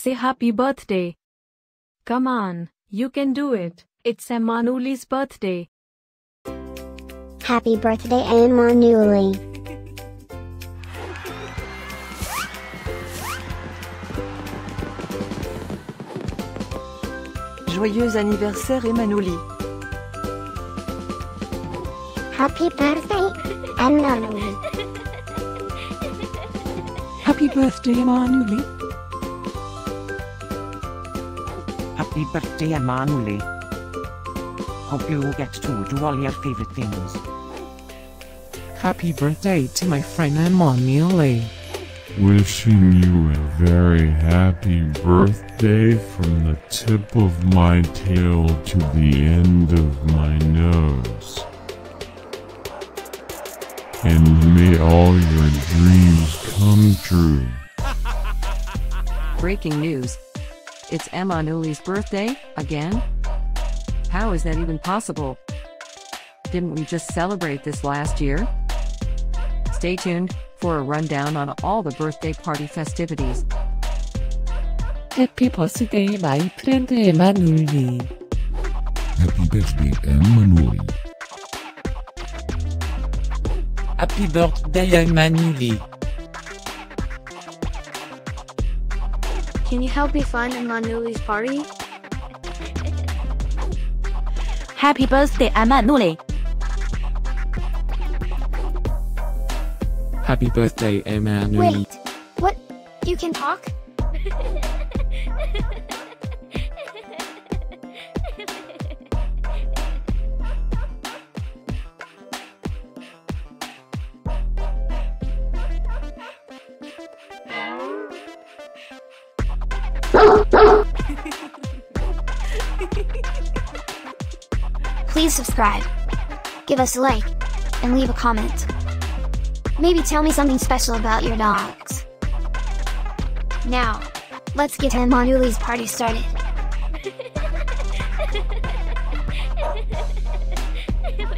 Say happy birthday. Come on, you can do it. It's Emmanouil's birthday. Happy birthday Emmanouil. Joyeux anniversaire Emmanouil. Happy birthday Emmanouil. Happy birthday, Emmanouil. Happy birthday, Emmanouil. Hope you get to do all your favorite things. Happy birthday to my friend Emmanouil. Wishing you a very happy birthday from the tip of my tail to the end of my nose. And may all your dreams come true. Breaking news. It's Emmanouil's birthday, again? How is that even possible? Didn't we just celebrate this last year? Stay tuned for a rundown on all the birthday party festivities. Happy birthday, my friend Emmanouil. Happy birthday, Emmanouil. Happy birthday, Emmanouil. Can you help me find Emmanouil's party? Happy birthday, Emmanouil. Happy birthday, Emmanouil. Wait, what? You can talk? Please subscribe, give us a like, and leave a comment. Maybe tell me something special about your dogs. Now, let's get Manuli's party started.